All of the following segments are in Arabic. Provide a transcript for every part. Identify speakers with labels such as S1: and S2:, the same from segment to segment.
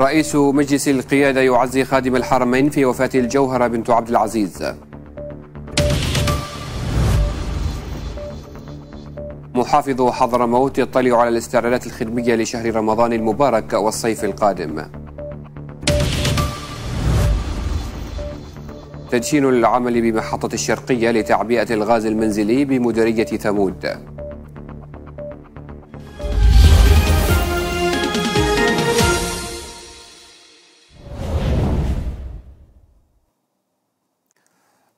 S1: رئيس مجلس القيادة يعزي خادم الحرمين في وفاة الجوهرة بنت عبد العزيز. محافظ حضرموت يطلع على الاستعدادات الخدمية لشهر رمضان المبارك والصيف القادم. تدشين العمل بمحطة الشرقية لتعبئة الغاز المنزلي بمديرية ثمود.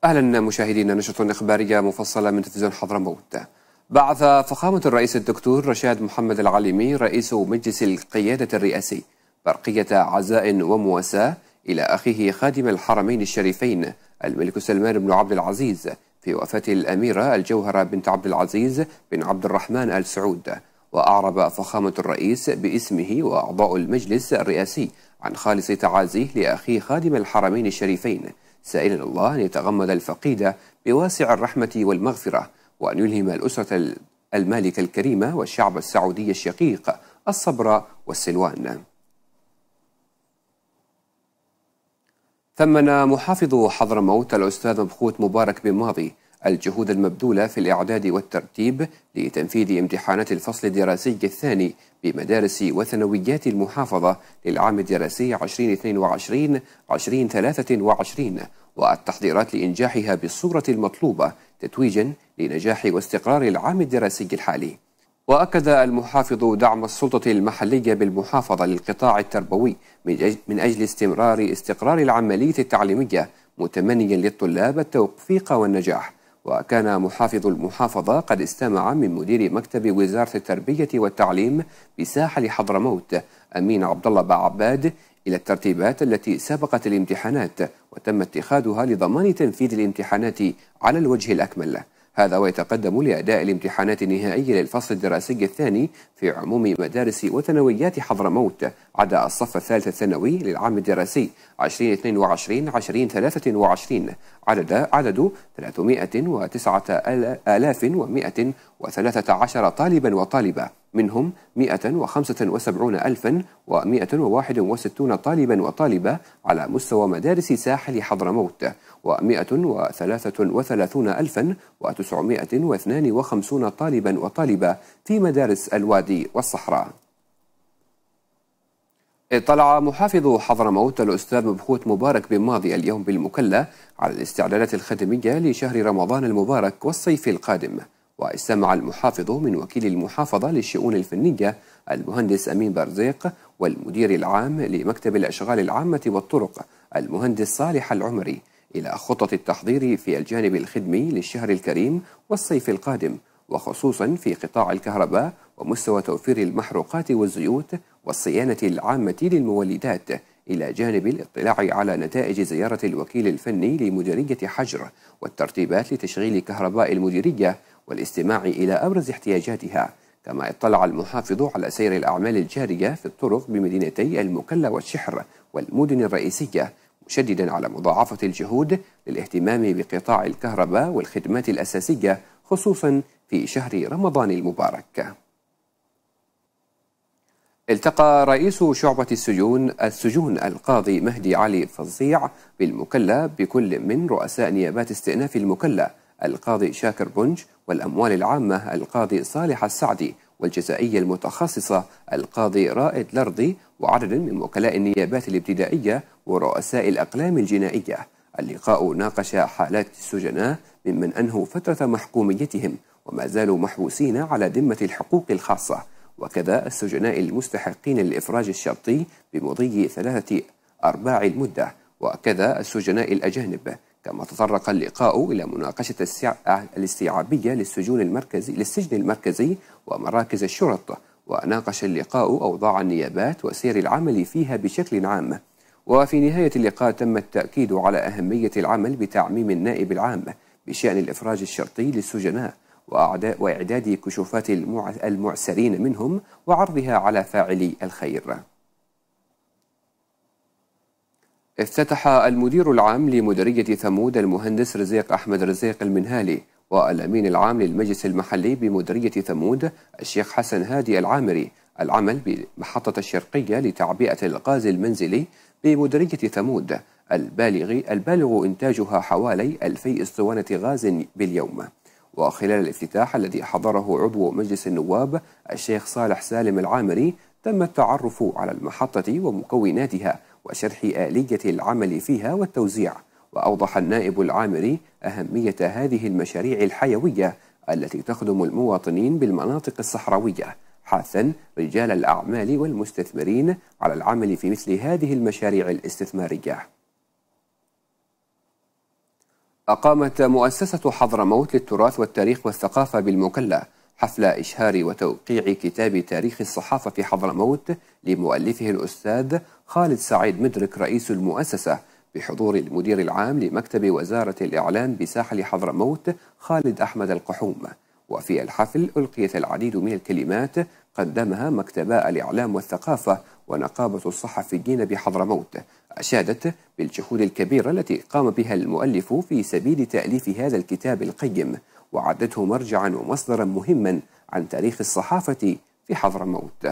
S1: أهلا مشاهدينا نشرة إخبارية مفصلة من تلفزيون حضرموت. بعث فخامة الرئيس الدكتور رشاد محمد العليمي رئيس مجلس القيادة الرئاسي برقية عزاء ومواساة إلى أخيه خادم الحرمين الشريفين الملك سلمان بن عبد العزيز في وفاة الأميرة الجوهرة بنت عبد العزيز بن عبد الرحمن آل سعود وأعرب فخامة الرئيس باسمه وأعضاء المجلس الرئاسي عن خالص تعازيه لأخيه خادم الحرمين الشريفين سائلا الله أن يتغمد الفقيد بواسع الرحمة والمغفرة وأن يلهم الأسرة المالكة الكريمة والشعب السعودي الشقيق الصبر والسلوان. ثمن محافظ حضرموت الأستاذ مبخوت مبارك بن ماضي الجهود المبذولة في الإعداد والترتيب لتنفيذ امتحانات الفصل الدراسي الثاني بمدارس وثانويات المحافظة للعام الدراسي 2022-2023 والتحضيرات لإنجاحها بالصورة المطلوبة تتويجا لنجاح واستقرار العام الدراسي الحالي. وأكد المحافظ دعم السلطة المحلية بالمحافظة للقطاع التربوي من أجل استمرار استقرار العملية التعليمية متمنيا للطلاب التوفيق والنجاح. وكان محافظ المحافظة قد استمع من مدير مكتب وزارة التربية والتعليم بساحل حضرموت أمين عبد الله بعباد إلى الترتيبات التي سبقت الامتحانات وتم اتخاذها لضمان تنفيذ الامتحانات على الوجه الأكمل. هذا ويتقدم لأداء الامتحانات النهائية للفصل الدراسي الثاني في عموم مدارس وثانويات حضرموت عدا الصف الثالث الثانوي للعام الدراسي 2022-2023 عدد عدد 309,113 طالبا وطالبة. منهم 175,161 طالبا وطالبة على مستوى مدارس ساحل حضرموت و133,952 طالبا وطالبة في مدارس الوادي والصحراء. اطلع محافظ حضرموت الأستاذ مبخوت مبارك بن ماضي اليوم بالمكلا على الاستعدادات الخدمية لشهر رمضان المبارك والصيف القادم. واستمع المحافظ من وكيل المحافظة للشؤون الفنية المهندس أمين برزيق والمدير العام لمكتب الأشغال العامة والطرق المهندس صالح العمري إلى خطط التحضير في الجانب الخدمي للشهر الكريم والصيف القادم وخصوصا في قطاع الكهرباء ومستوى توفير المحروقات والزيوت والصيانة العامة للمولدات إلى جانب الاطلاع على نتائج زيارة الوكيل الفني لمديرية حجر والترتيبات لتشغيل كهرباء المديرية والاستماع إلى أبرز احتياجاتها كما اطلع المحافظ على سير الأعمال الجارية في الطرق بمدينتي المكلا والشحر والمدن الرئيسية مشددا على مضاعفة الجهود للاهتمام بقطاع الكهرباء والخدمات الأساسية خصوصا في شهر رمضان المبارك. التقى رئيس شعبة السجون السجون القاضي مهدي علي فظيع بالمكلا بكل من رؤساء نيابات استئناف المكلا القاضي شاكر بنج والأموال العامة القاضي صالح السعدي والجزائية المتخصصة القاضي رائد لرضي وعدد من وكلاء النيابات الابتدائية ورؤساء الأقلام الجنائية. اللقاء ناقش حالات السجناء ممن أنهوا فترة محكوميتهم وما زالوا محبوسين على ذمة الحقوق الخاصة. وكذا السجناء المستحقين للإفراج الشرطي بمضي ثلاثة أرباع المدة. وكذا السجناء الأجانب كما تطرق اللقاء إلى مناقشة الاستيعابية للسجون المركزي للسجن المركزي ومراكز الشرط وناقش اللقاء أوضاع النيابات وسير العمل فيها بشكل عام. وفي نهاية اللقاء تم التأكيد على أهمية العمل بتعميم النائب العام بشأن الإفراج الشرطي للسجناء وإعداد كشوفات المعسرين منهم وعرضها على فاعلي الخير. افتتح المدير العام لمديرية ثمود المهندس رزيق أحمد رزيق المنهالي والأمين العام للمجلس المحلي بمديرية ثمود الشيخ حسن هادي العامري. العمل بمحطة الشرقية لتعبئة الغاز المنزلي بمديرية ثمود البالغ البالغ إنتاجها حوالي 2000 أسطوانة غاز باليوم. وخلال الافتتاح الذي حضره عضو مجلس النواب الشيخ صالح سالم العامري تم التعرف على المحطة ومكوناتها. وشرح آلية العمل فيها والتوزيع وأوضح النائب العامري أهمية هذه المشاريع الحيوية التي تخدم المواطنين بالمناطق الصحراوية حاثا رجال الأعمال والمستثمرين على العمل في مثل هذه المشاريع الاستثمارية. أقامت مؤسسة حضرموت للتراث والتاريخ والثقافة بالمكلا حفل إشهار وتوقيع كتاب تاريخ الصحافة في حضرموت لمؤلفه الأستاذ خالد سعيد مدرك رئيس المؤسسة بحضور المدير العام لمكتب وزارة الإعلام بساحل حضرموت خالد أحمد القحوم. وفي الحفل ألقيت العديد من الكلمات قدمها مكتباء الإعلام والثقافة ونقابة الصحفيين بحضرموت أشادت بالجهود الكبيرة التي قام بها المؤلف في سبيل تأليف هذا الكتاب القيم. وعدته مرجعا ومصدرا مهما عن تاريخ الصحافة في حضرموت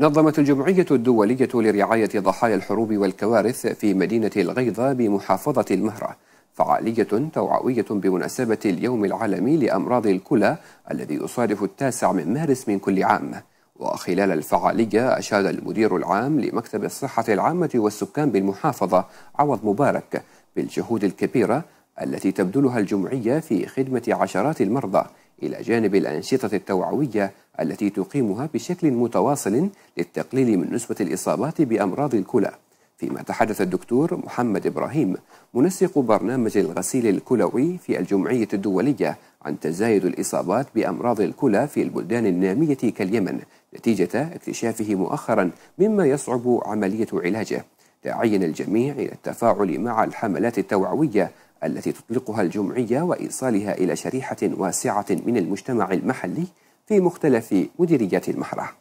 S1: نظمت الجمعية الدولية لرعاية ضحايا الحروب والكوارث في مدينة الغيضة بمحافظة المهرة فعالية توعوية بمناسبة اليوم العالمي لأمراض الكلى الذي يصادف التاسع من مارس من كل عام. وخلال الفعالية أشاد المدير العام لمكتب الصحة العامة والسكان بالمحافظة عوض مبارك بالجهود الكبيرة التي تبذلها الجمعية في خدمة عشرات المرضى إلى جانب الأنشطة التوعوية التي تقيمها بشكل متواصل للتقليل من نسبة الإصابات بأمراض الكلى. فيما تحدث الدكتور محمد إبراهيم منسق برنامج الغسيل الكلوي في الجمعية الدولية عن تزايد الإصابات بأمراض الكلى في البلدان النامية كاليمن نتيجة اكتشافه مؤخرا مما يصعب عملية علاجه. داعيا الجميع إلى التفاعل مع الحملات التوعوية التي تطلقها الجمعية وإيصالها إلى شريحة واسعة من المجتمع المحلي في مختلف مديريات المحرة.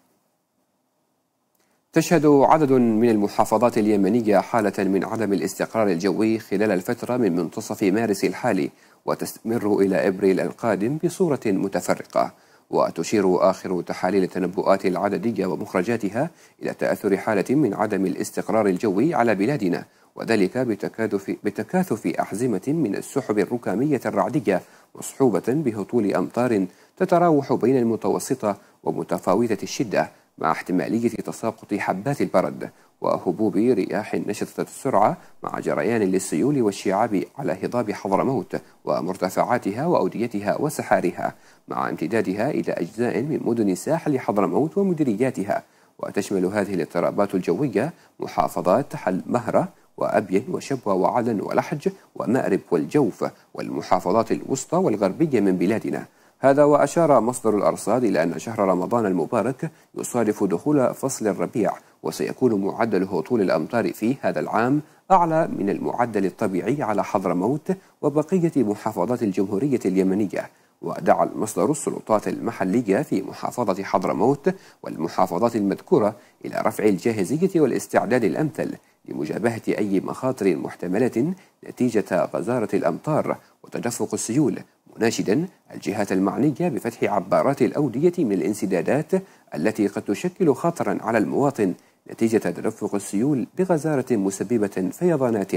S1: تشهد عدد من المحافظات اليمنية حالة من عدم الاستقرار الجوي خلال الفترة من منتصف مارس الحالي وتستمر إلى إبريل القادم بصورة متفرقة وتشير آخر تحاليل التنبؤات العددية ومخرجاتها إلى تأثر حالة من عدم الاستقرار الجوي على بلادنا وذلك بتكاثف, بتكاثف أحزمة من السحب الركامية الرعدية مصحوبة بهطول أمطار تتراوح بين المتوسطة ومتفاوتة الشدة مع احتمالية تساقط حبات البرد وهبوب رياح نشطة السرعة مع جريان للسيول والشعاب على هضاب حضرموت ومرتفعاتها وأوديتها وسحارها مع امتدادها إلى أجزاء من مدن ساحل حضرموت ومديرياتها. وتشمل هذه الاضطرابات الجوية محافظات حل مهرة وأبين وشبوة وعدن ولحج ومأرب والجوف والمحافظات الوسطى والغربية من بلادنا. هذا وأشار مصدر الأرصاد إلى أن شهر رمضان المبارك يصادف دخول فصل الربيع وسيكون معدل هطول الأمطار فيه هذا العام أعلى من المعدل الطبيعي على حضرموت وبقية محافظات الجمهورية اليمنية. ودعا المصدر السلطات المحلية في محافظة حضرموت والمحافظات المذكورة إلى رفع الجاهزية والاستعداد الأمثل. لمجابهة أي مخاطر محتملة نتيجة غزارة الأمطار وتدفق السيول مناشدا الجهات المعنية بفتح عبارات الأودية من الانسدادات التي قد تشكل خطرا على المواطن نتيجة تدفق السيول بغزارة مسببة فيضانات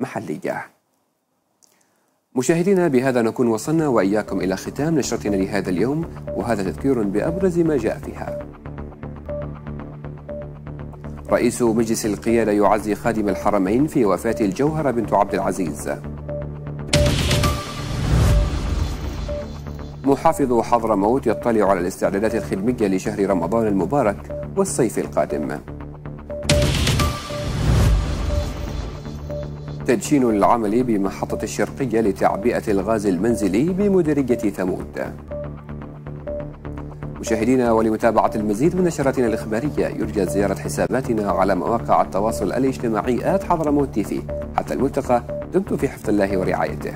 S1: محلية. مشاهدينا بهذا نكون وصلنا وإياكم إلى ختام نشرتنا لهذا اليوم وهذا تذكير بأبرز ما جاء فيها. رئيس مجلس القيادة يعزي خادم الحرمين في وفاة الجوهرة بنت عبد العزيز. محافظ حضرموت يطلع على الاستعدادات الخدمية لشهر رمضان المبارك والصيف القادم. تدشين العمل بمحطة الشرقية لتعبئة الغاز المنزلي بمديرية ثمود. مشاهدينا ولمتابعة المزيد من نشراتنا الإخبارية يرجى زيارة حساباتنا على مواقع التواصل الاجتماعي آت حضرموت تيفي حتى الملتقى دمتم في حفظ الله ورعايته.